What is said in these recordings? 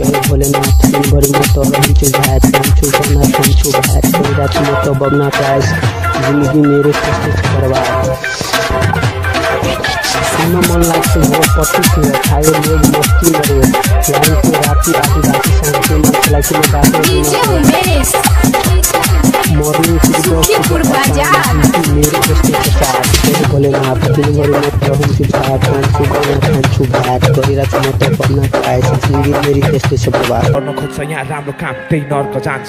जय भोलेनाथ दिनभरि म त रहन्छु भात खान्छु बना खान्छु भात गरिरहेको म त बग्ना प्राइस जिन्दगी मेरो कस्तो छ बर्बाद सुन्न मन लाग्छ मेरो पट्टीतिर खायो लोग मस्ती गऱ्यो ध्यानको राति आधी राति साँझको मान्छेलाई किन बाटो DJ दिन Umesh, मर्निङ सुखीपुर बजार। मेरो जस्तो प्रचार जय भोलेनाथ दिनभरि म त रहन्छु भात खान्छु बना खान्छु भात गरिरहेको म त बग्ना प्राइस जिन्दगी मेरी त्यस्तै छ बर्बाद गर्न खोज्छ यहाँ राम्रो काम त्यही नर्क जान्छ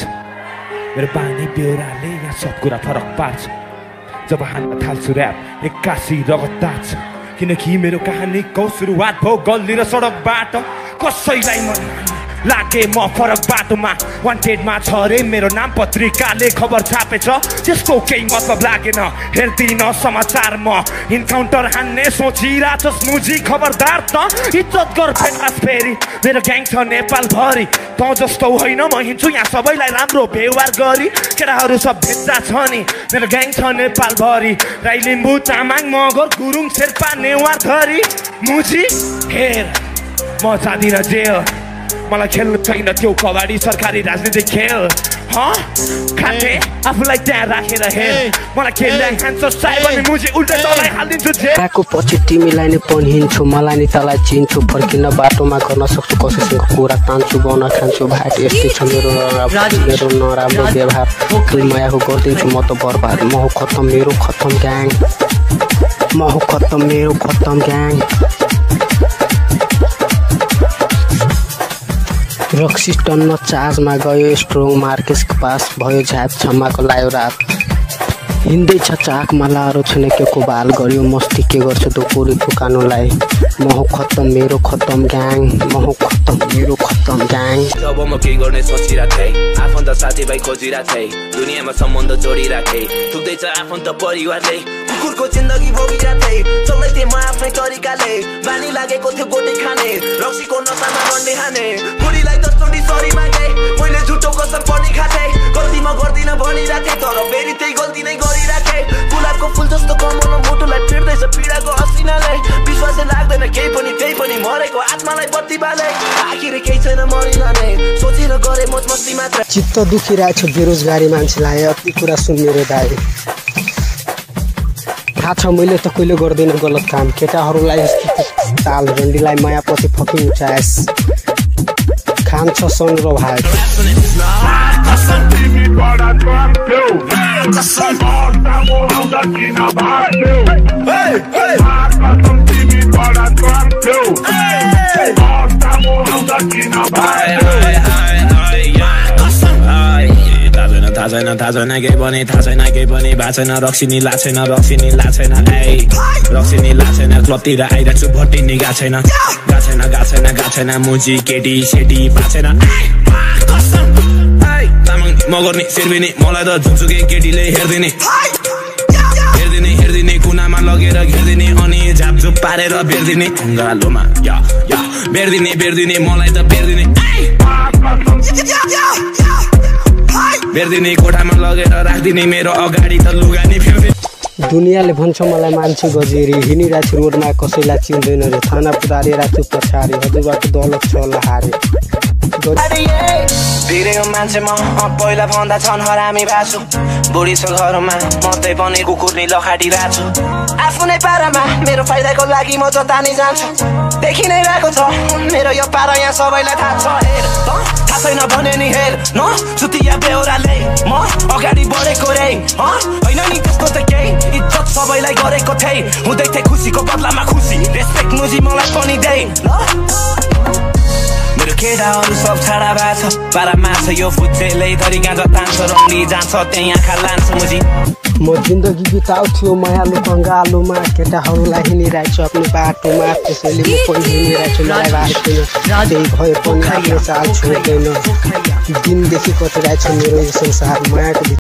मेरो बानी बेहोराले यहाँ सब कुरा फरक पार्छ जब हान्न थाल्छु ऱ्याप एक्कासी रगत दान्छ किनकि मेरो कहानीको सुरुवात भयो गल्ली र सडकबाट कसैलाई मन लागे म फरक बाटोमा। वान्टेडमा छ अरे मेरो नाम पत्रिकाले खबर छापेछ। त्यसको केही मतलब लागेन। हेर्दिन समाचार म। इन्काउन्टर हान्ने सोचिरहेछस् मुजी खबरदार त। इज्जत गर फेकास फेरि। मेरो ग्याङ छ नेपालभरि। त जस्तो होइन म हिँड्छु यहाँ सबैलाई राम्रो व्यवहार गरी। केटाहरू सब भेट्दा छ नि। मेरो ग्याङ छ नेपालभरि। राई लिम्बू तामाङ मगर गुरुङ शेर्पा नेवार धरी। मुजी हेर। म जाँदिन जेल। मलाई खेल्नु छैन त्यो कबाडी सरकारी राजनीतिक खेल हँ खाटे आफूलाई त्यहाँ राखेर हेर मलाई खेल्दै खान्छ साहेब अनि मुझे उल्टा तलाई हालिदिन्छु आएको पछि तिमीलाई नै पन्हिन्छु मलाई नि तँलाई चिन्छु फर्किन बाटोमा गर्न सक्छु कसैसँग कुरा तान्छु बन खान्छु भाट यस्तै छ मेरो नराम्रो मेरो नराम्रो व्यवहार मायाको गरिदिन्छु म त बर्बाद म हो खत्तम मेरो खत्तम ग्याङ म हो खत्तम मेरो खत्तम ग्याङ रक्सी टन्न चार्जमा गयो स्ट्रङ मार्केसको पास भयो झ्याप छम्माको लायो रात। हिँड्दैछ चाकमा लारो छिनेकेको बाल गर्यो मस्ती के गर्छ दोकोरी फुकानुलाई। म खत्तम मेरो खत्तम ग्याङ म खत्तम मेरो खत्तम ग्याङ। जब म केही गर्ने सोचिरहेको थिएँ आफन्त साथीभाइ खोजिरहेको थिएँ दुनियाँमा सम्बन्ध जोडिरहेको थिएँ। थुक्दैछ आफन्त परिवारले कुकुरको जिन्दगी भोगिरहेको तरिकाले बानी लागेको थियो गोटी खाने रक्सीको नसामा रन्ने हाने बुढीलाई दसचोटि सरी मागे मैले झुटो कसम पनि खाथे गल्ती म गर्दिनँ थिएँ तर फेरि त्यही गल्ती नै थिएँ गुलाबको फुल जस्तो कमल मुटुलाई फिर्दैछ पीडाको असिनाले विश्वासै लाग्दैन केही पनि त्यही पनि मरेको आत्मालाई बत्ती बाले आखिर केही छैन मरिरहने सोचेर गरे मोज मात्र चित्त दुखिरहेको छ बेरोजगारी मान्छेलाई अति कुरा सुन मेरो दाइ थाहा छ मैले त कहिले गर्दिनँ गलत काम। केटाहरूलाई ताल रन्डीलाई मायापति फकिङ उचाएस खान्छ सन र भाइ थाहा छैन थाहा छैन केही पनि थाहा छैन केही पनि भएको छैन रक्सिनी ला छैन रक्सिनी ला छैन ए रक्सिनी ला छैन क्लबतिर आइरहेको छु भट्टी नि गएको छैन गएको छैन गएको छैन गएको छैन मुजी केटी सेटी भएको छैन तामाङ मगर्ने सिर्बिने मलाई त झुकझुके केटीले हेरिदिने। हेरिदिने हेरिदिने कुनामा लगेर घेरिदिने अनि झापझुप पारेर बेरिदिने। ढुङ्गालोमा या या बेरिदिने बेरिदिने मलाई त बेरिदिने बेरिदिने कोठामा लगेर राखिदिने मेरो अगाडि त लुगा नि फेरिदिने दुनियाँले भन्छ मलाई मान्छे गजेरी। हिँडिरहेको छु रोडमा कसैलाई चिन्दैन रे। थाना पुरारे राख्छु पछाडि हजुरबाको दौलत छ होला हारे धेरै मान्छे म पहिला भन्दा छन् हरामी भाषु बुढी छ घरमा म त्यही पनि कुकुर नि लखाटिरहेको छु आफ्नै पारामा मेरो फाइदाको लागि म जता नि जान्छु। देखि नै रहेको छ मेरो यो पारा यहाँ सबैलाई थाहा छ। छैन भने नि हेर न? चुतिया बेहोराले म अगाडि बढेको रे होइन नि त्यस्तो त केही इज्जत सबैलाई गरेको थिएँ हुँदै थिएँ खुसीको बदलामा खुसी। रेस्पेक्ट मुजी मलाई पनि दे मेरो केटाहरू सब छाडा भएको छ पारामा छ यो फुच्चेले। धरी गाँजा तान्छ रङ्गी जान्छ त्यही आँखा लान्छ मुजी। म जिन्दगी बिताउँथ्यो मायालु कङ्गालोमा केटाहरूलाई हिँडिरहेको छु आफ्नो बाटोमा त्यसैले म पनि हिँडिरहेको छु मलाई भएको छैन। त्यही भए पनि आफ्नो चाल छोड्दैन दिनदेखि कटिरहेको छ मेरो यो संसार मायाको